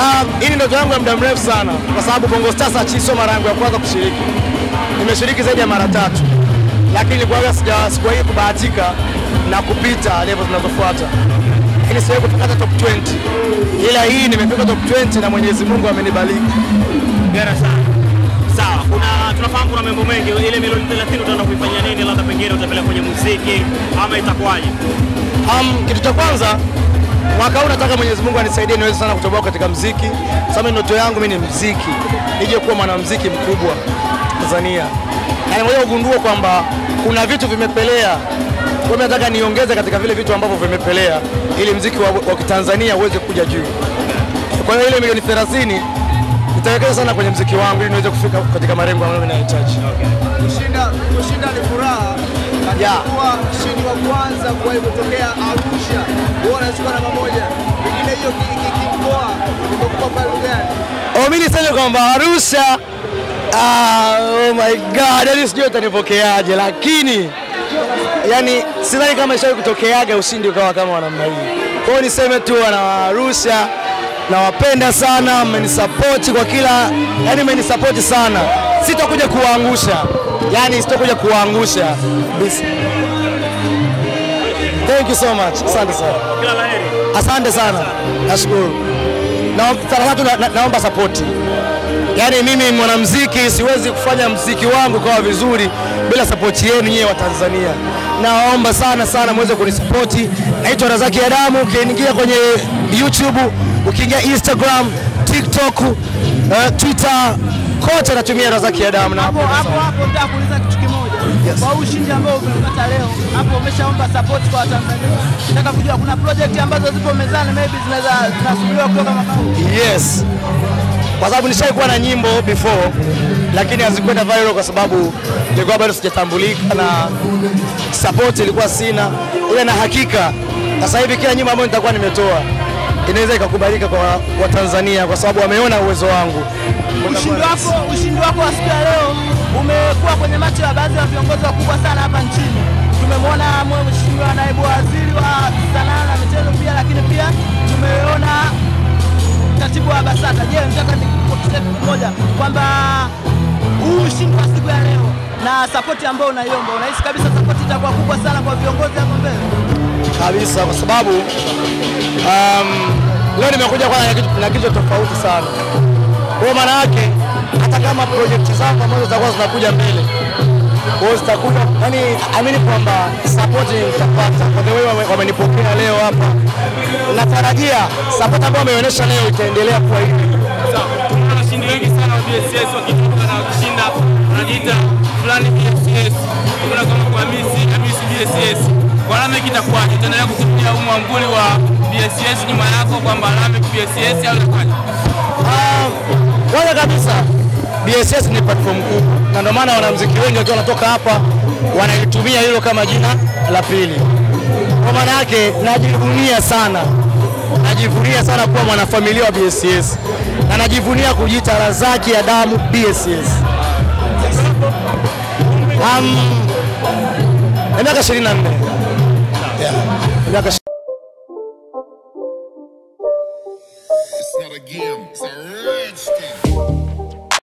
Ah, hii ni ndoto yangu ya muda mrefu sana, kwa sababu Bongo Stars sio mara yangu ya kwanza kushiriki. Nimeshiriki zaidi ya mara tatu, lakini kwaga sija sikuwahi kubahatika na kupita level zinazofuata, lakini siwahi kufika top 20, ila hii nimefika top 20 na Mwenyezi Mungu amenibariki. Hongera sana. Sawa, kuna tunafahamu kuna mambo mengi. Ile milioni 30 utaenda kuifanyia nini? Labda pengine utapeleka kwenye muziki ama itakuwaje? Um, kitu cha kwanza mwaka huu nataka Mwenyezi Mungu anisaidie niweze sana kutoboa katika mziki, sababu ndoto yangu mimi ni mziki, nije kuwa mwanamziki mkubwa Tanzania. Nimekuja kugundua kwamba kuna vitu vimepelea, kwa hiyo nataka niongeze katika vile vitu ambavyo vimepelea, ili mziki wa, wa Kitanzania uweze kuja juu. Kwa hiyo ile milioni 30 nitawekeza sana kwenye mziki wangu ili niweze kufika katika malengo ambayo ninahitaji. Kushinda kushinda ni furaha. Lakini Yeah. kuwa mshindi wa kwanza kuwahi kutokea Arusha, wewe unachukua namba moja. Pengine hiyo ki- ki- kimkoa imekupa faida gani? Oh, mimi niseme kwamba Arusha ah, oh my god, yani sijui utanipokeaje, lakini yani sidhani kama ishawahi kutokeaga ushindi ukawa kama wa namna hii. Kwa hiyo niseme tu wana wa Arusha nawapenda sana, mmenisapoti kwa kila, yani mmenisapoti sana, sitakuja kuwaangusha, yani sitakuja kuwaangusha. Thank you so much, asante sana. Kila la heri. Asante sana, nashukuru. Na na, na, naomba sapoti. Yaani mimi mwanamuziki siwezi kufanya mziki wangu kawa vizuri bila sapoti yenu nyewe wa Tanzania. Nawaomba sana sana muweze kunisapoti. Naitwa Razaki Adamu, ukiingia kwenye YouTube, ukiingia Instagram, TikTok, uh, Twitter, kote natumia Razaki Adamu na Hapo hapo hapo nataka kuuliza kitu kimoja. Yes. Kwa ushindi ambao umepata leo, hapo umeshaomba support kwa Watanzania. Nataka kujua kuna project ambazo zipo mezani maybe zinaweza zinasubiriwa kutoka mwaka. Yes, kwa sababu nishaikuwa na nyimbo before, lakini hazikwenda viral kwa sababu nilikuwa bado sijatambulika na support ilikuwa sina, ile na hakika sasa hivi kila nyimbo ambayo nitakuwa nimetoa inaweza ikakubalika kwa Watanzania kwa sababu wameona uwezo wangu. Ushindi wako ushindi wako wa siku ya leo umekuwa kwenye macho ya baadhi ya viongozi wakubwa sana hapa nchini. Tumemwona mheshimiwa naibu waziri wa sanaa na michezo pia, lakini pia tumeona katibu wa BASATA. Je, nataka nikuulize kitu kimoja kwamba huu ushindi wa siku ya leo na sapoti ambayo unaiomba, unahisi kabisa sapoti itakuwa kubwa sana kwa viongozi hapo mbele? Kabisa kwa sababu um, leo nimekuja kwa na kitu, tofauti sana. Kwa maana yake hata kama project zako ambazo zitakuwa zinakuja mbele kwa zitakuja, yani amini kwamba support nitapata kwa the way wamenipokea leo hapa. Natarajia support ambayo wameonyesha leo itaendelea kuwa hivi. Washindi wengi sana wa BSS wakitoka na wanajiita fulani. Kuna kama kwa Hamisi, Hamisi. Kwa Lamek itakuwaje? Utaendelea kutumia huu mwamvuli wa BSS nyuma yako kwamba Lamek BSS au itakuwaje? Ah, Kwanza kabisa BSS ni platform kubwa, na ndio maana wanamuziki wengi wakiwa wanatoka hapa wanalitumia hilo kama jina la pili. Kwa maana yake najivunia sana, najivunia sana kuwa mwanafamilia wa BSS na najivunia kujiita Razaki ya damu BSS. Um, miaka 24 Yeah. It's not a game, it's a red thing.